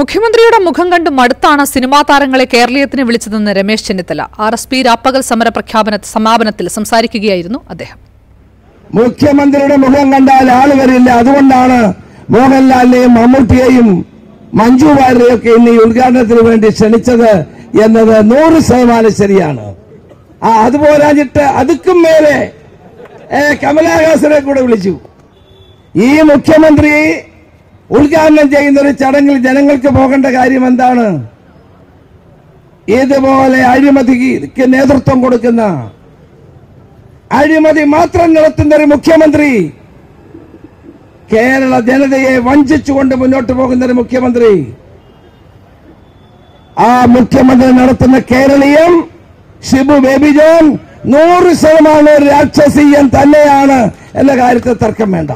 മുഖ്യമന്ത്രിയുടെ മുഖം കണ്ട് മടുത്താണ് സിനിമാ താരങ്ങളെ കേരളീയത്തിന് വിളിച്ചതെന്ന് Ramesh Chennithala. R S P രാപ്പകൽ സമര പ്രഖ്യാപന സമാപനത്തിൽ സംസാരിക്കുകയായിരുന്നു അദ്ദേഹം. മുഖ്യമന്ത്രിയുടെ മുഖം കണ്ടാൽ ആൾ വരില്ല. അതുകൊണ്ടാണ് മോഹൻലാലിനെയും മമ്മൂട്ടിയെയും മഞ്ജു വാര്യരെയൊക്കെ ഇന്ന് ഈ ഉദ്ഘാടനത്തിന് വേണ്ടി ക്ഷണിച്ചത് എന്നത് നൂറ് ശതമാനം ശരിയാണ്. അതുപോരാഞ്ഞിട്ട് അതുക്കും മേലെ കമലഹാസനെ കൂടെ വിളിച്ചു. ഈ മുഖ്യമന്ത്രി ഉദ്ഘാടനം ചെയ്യുന്ന ഒരു ചടങ്ങിൽ ജനങ്ങൾക്ക് പോകേണ്ട കാര്യം എന്താണ്? ഇതുപോലെ അഴിമതിക്ക് നേതൃത്വം കൊടുക്കുന്ന അഴിമതി മാത്രം നടത്തുന്ന ഒരു മുഖ്യമന്ത്രി കേരള ജനതയെ വഞ്ചിച്ചുകൊണ്ട് മുന്നോട്ട് പോകുന്ന ഒരു മുഖ്യമന്ത്രി. ആ മുഖ്യമന്ത്രി നടത്തുന്ന കേരളീയം ഷിബു ബേബി ജോൺ നൂറ് ശതമാനം രാക്ഷസീയം തന്നെയാണ് എന്ന കാര്യത്തിൽ തർക്കം വേണ്ട.